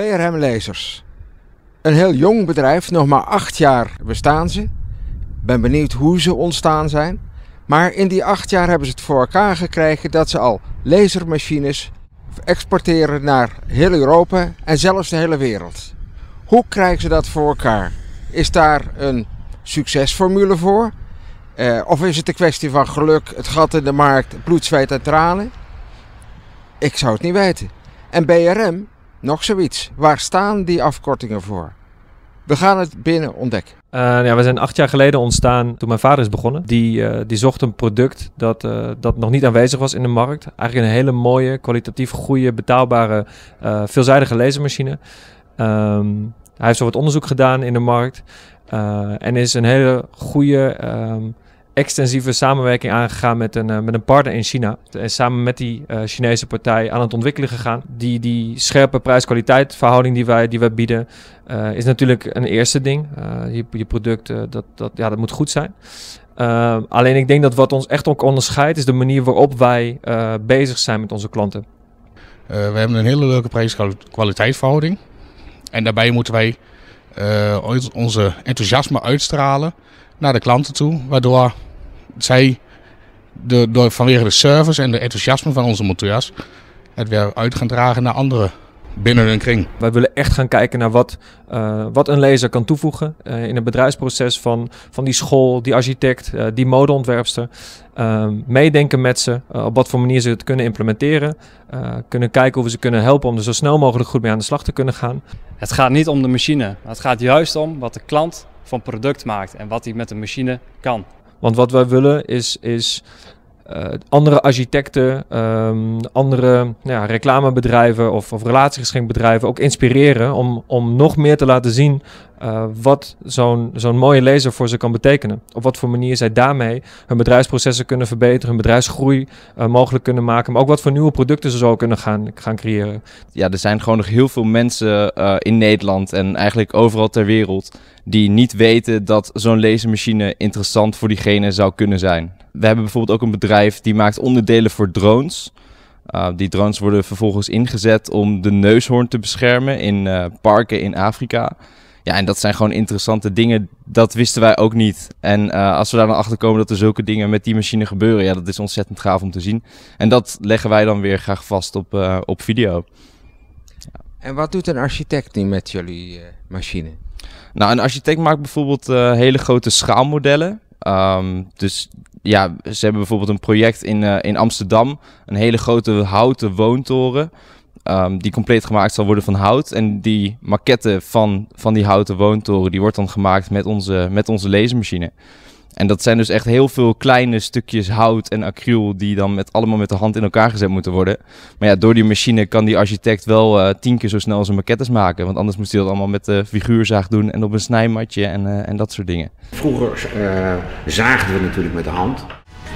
BRM Lasers. Een heel jong bedrijf, nog maar acht jaar bestaan ze. Ben benieuwd hoe ze ontstaan zijn. Maar in die acht jaar hebben ze het voor elkaar gekregen dat ze al lasermachines exporteren naar heel Europa en zelfs de hele wereld. Hoe krijgen ze dat voor elkaar? Is daar een succesformule voor? Eh, of is het een kwestie van geluk, het gat in de markt, bloed, zweet en tranen? Ik zou het niet weten. En BRM, nog zoiets. Waar staan die afkortingen voor? We gaan het binnen ontdekken. Uh, ja, we zijn acht jaar geleden ontstaan toen mijn vader is begonnen. Die, uh, die zocht een product dat, uh, dat nog niet aanwezig was in de markt. Eigenlijk een hele mooie, kwalitatief goede, betaalbare, veelzijdige lasermachine. Um, hij heeft zo wat onderzoek gedaan in de markt. en is een hele goede, um, extensieve samenwerking aangegaan met een, uh, met een partner in China. En samen met die uh, Chinese partij aan het ontwikkelen gegaan. Die, die scherpe prijs-kwaliteit verhouding die wij, die wij bieden, uh, is natuurlijk een eerste ding. je, je product, dat, dat, ja, dat moet goed zijn. alleen ik denk dat wat ons echt ook onderscheidt, is de manier waarop wij bezig zijn met onze klanten. we hebben een hele leuke prijs-kwaliteitverhouding. En daarbij moeten wij onze enthousiasme uitstralen naar de klanten toe. Waardoor zij de, door, vanwege de service en de enthousiasme van onze monteurs het weer uit gaan dragen naar anderen binnen hun kring. Wij willen echt gaan kijken naar wat, uh, wat een lezer kan toevoegen uh, in het bedrijfsproces van, van die school, die architect, uh, die modeontwerpster. meedenken met ze, op wat voor manier ze het kunnen implementeren. kunnen kijken hoe we ze kunnen helpen om er zo snel mogelijk goed mee aan de slag te kunnen gaan. Het gaat niet om de machine, het gaat juist om wat de klant van product maakt en wat hij met de machine kan. Want wat wij willen is, is uh, andere architecten, um, andere nou ja, reclamebedrijven of, of relatiegeschenkbedrijven ook inspireren om, om nog meer te laten zien uh, wat zo'n zo'n mooie laser voor ze kan betekenen. Op wat voor manier zij daarmee hun bedrijfsprocessen kunnen verbeteren, hun bedrijfsgroei uh, mogelijk kunnen maken, maar ook wat voor nieuwe producten ze zo kunnen gaan, gaan creëren. Ja, er zijn gewoon nog heel veel mensen in Nederland en eigenlijk overal ter wereld die niet weten dat zo'n lasermachine interessant voor diegene zou kunnen zijn. We hebben bijvoorbeeld ook een bedrijf die maakt onderdelen voor drones. Uh, die drones worden vervolgens ingezet om de neushoorn te beschermen in uh, parken in Afrika. Ja, en dat zijn gewoon interessante dingen. Dat wisten wij ook niet. En uh, als we daar dan achter komen dat er zulke dingen met die machine gebeuren, ja, dat is ontzettend gaaf om te zien. En dat leggen wij dan weer graag vast op, op video. Ja. En wat doet een architect nu met jullie machine? Nou, een architect maakt bijvoorbeeld hele grote schaalmodellen. Um, dus ja, ze hebben bijvoorbeeld een project in, uh, in Amsterdam. Een hele grote houten woontoren. Um, die compleet gemaakt zal worden van hout. En die maquette van, van die houten woontoren, die wordt dan gemaakt met onze, met onze lasermachine. En dat zijn dus echt heel veel kleine stukjes hout en acryl die dan met, allemaal met de hand in elkaar gezet moeten worden. Maar ja, door die machine kan die architect wel uh, tien keer zo snel zijn maquettes maken. Want anders moest hij dat allemaal met de figuurzaag doen en op een snijmatje en, uh, en dat soort dingen. Vroeger uh, zaagden we natuurlijk met de hand.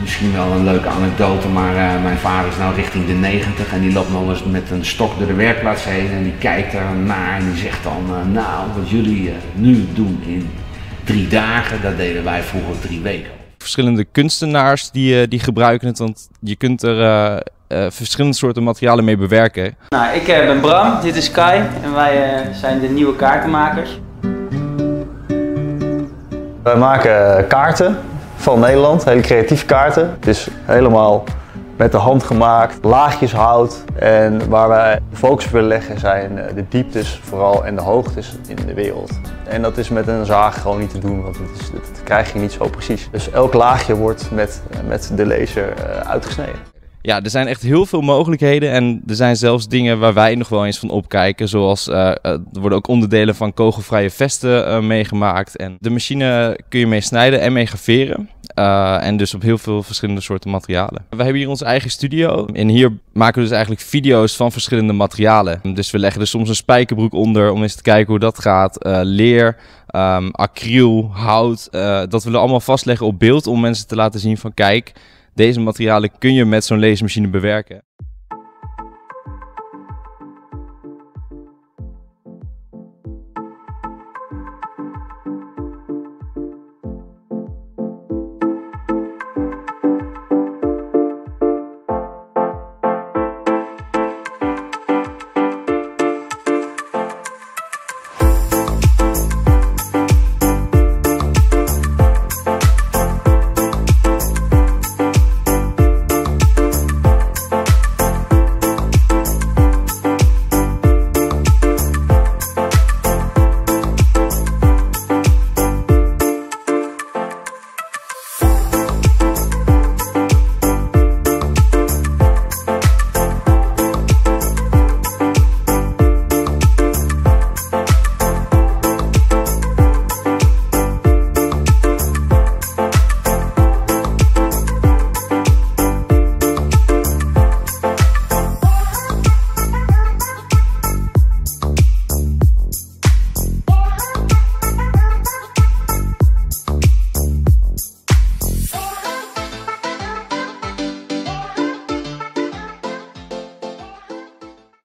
Misschien wel een leuke anekdote, maar mijn vader is nou richting de 90 en die loopt nog eens met een stok door de werkplaats heen en die kijkt er naar en die zegt dan, nou wat jullie nu doen in drie dagen, dat deden wij vroeger drie weken. Verschillende kunstenaars die, uh, die gebruiken het, want je kunt er uh, uh, verschillende soorten materialen mee bewerken. Nou, ik ben Bram, dit is Kai en wij zijn de nieuwe kaartenmakers. Wij maken kaarten van Nederland, hele creatieve kaarten. Het is helemaal met de hand gemaakt, laagjes hout. En waar wij de focus willen leggen zijn eh, de dieptes vooral en de hoogtes in de wereld. En dat is met een zaag gewoon niet te doen, want dat, is, dat krijg je niet zo precies. Dus elk laagje wordt met, met de laser eh, uitgesneden. Ja, er zijn echt heel veel mogelijkheden en er zijn zelfs dingen waar wij nog wel eens van opkijken. Zoals uh, er worden ook onderdelen van kogelvrije vesten uh, meegemaakt. En de machine kun je mee snijden en mee graveren. En dus op heel veel verschillende soorten materialen. We hebben hier onze eigen studio en hier maken we dus eigenlijk video's van verschillende materialen. Dus we leggen er soms een spijkerbroek onder om eens te kijken hoe dat gaat. leer, um, acryl, hout. dat willen we allemaal vastleggen op beeld om mensen te laten zien van kijk... Deze materialen kun je met zo'n lasermachine bewerken.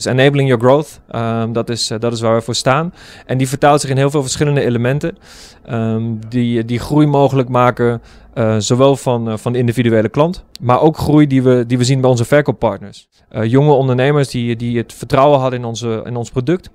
Dus enabling your growth, ehm, dat, is, dat is waar we voor staan. En die vertaalt zich in heel veel verschillende elementen ehm, die, die groei mogelijk maken, zowel van, van de individuele klant, maar ook groei die we, die we zien bij onze verkooppartners. jonge ondernemers die, die het vertrouwen hadden in, onze, in ons product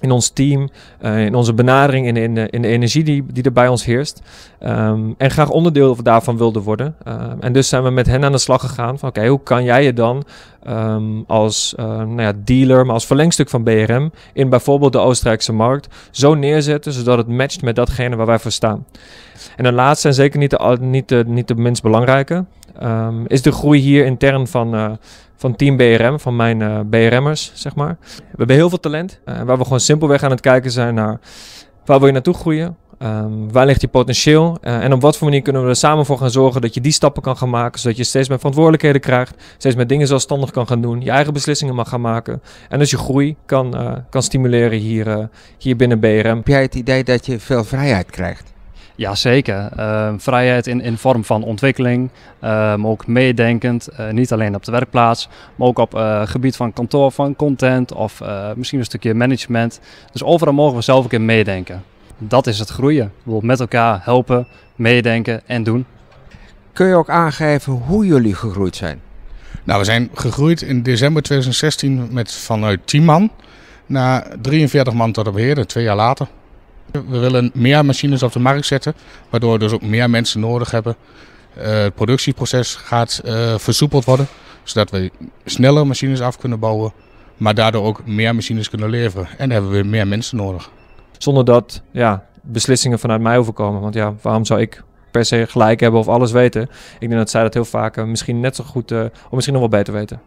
in ons team, uh, in onze benadering, in, in, in de energie die, die er bij ons heerst. Um, en graag onderdeel daarvan wilden worden. Um, en dus zijn we met hen aan de slag gegaan van oké, hoe kan jij je dan um, als uh, nou ja, dealer, maar als verlengstuk van BRM in bijvoorbeeld de Oostenrijkse markt zo neerzetten zodat het matcht met datgene waar wij voor staan. En de laatste en zeker niet de, niet de, niet de minst belangrijke, is de groei hier intern van, uh, van Team BRM, van mijn uh, BRM'ers, zeg maar. We hebben heel veel talent, uh, waar we gewoon simpelweg aan het kijken zijn naar waar wil je naartoe groeien, um, waar ligt je potentieel uh, en op wat voor manier kunnen we er samen voor gaan zorgen dat je die stappen kan gaan maken, zodat je steeds meer verantwoordelijkheden krijgt, steeds meer dingen zelfstandig kan gaan doen, je eigen beslissingen mag gaan maken en dus je groei kan, kan stimuleren hier, hier binnen BRM. Heb jij het idee dat je veel vrijheid krijgt? Jazeker. Uh, vrijheid in, in vorm van ontwikkeling, uh, maar ook meedenkend. Uh, niet alleen op de werkplaats, maar ook op uh, gebied van kantoor, van content of misschien een stukje management. Dus overal mogen we zelf ook in meedenken. Dat is het groeien. We willen met elkaar helpen, meedenken en doen. Kun je ook aangeven hoe jullie gegroeid zijn? Nou, we zijn gegroeid in december 2016 met vanuit 10 man naar 43 man tot op heden, twee jaar later. We willen meer machines op de markt zetten, waardoor we dus ook meer mensen nodig hebben. Uh, het productieproces gaat uh, versoepeld worden, zodat we sneller machines af kunnen bouwen, maar daardoor ook meer machines kunnen leveren. En dan hebben we meer mensen nodig. Zonder dat ja, beslissingen vanuit mij overkomen. Want ja, waarom zou ik per se gelijk hebben of alles weten? Ik denk dat zij dat heel vaak uh, misschien net zo goed, of misschien nog wel beter weten.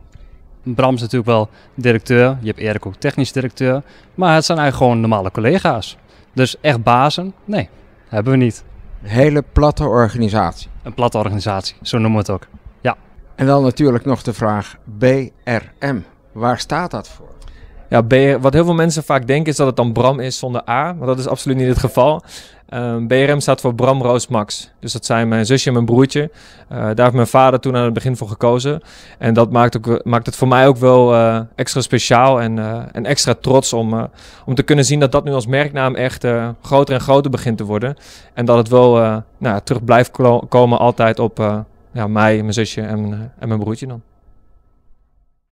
Bram is natuurlijk wel directeur, je hebt Erik ook technisch directeur, maar het zijn eigenlijk gewoon normale collega's. Dus echt bazen? Nee, hebben we niet. Een hele platte organisatie. Een platte organisatie, zo noemen we het ook. Ja. En dan natuurlijk nog de vraag BRM. Waar staat dat voor? Ja, BR, wat heel veel mensen vaak denken is dat het dan Bram is zonder A, maar dat is absoluut niet het geval. BRM staat voor Bram Roos Max. Dus dat zijn mijn zusje en mijn broertje. Uh, daar heeft mijn vader toen aan het begin voor gekozen. En dat maakt, ook, maakt het voor mij ook wel uh, extra speciaal en, uh, en extra trots om, om te kunnen zien dat dat nu als merknaam echt groter en groter begint te worden. En dat het wel nou, terug blijft komen altijd op ja, mij, mijn zusje en, en mijn broertje dan.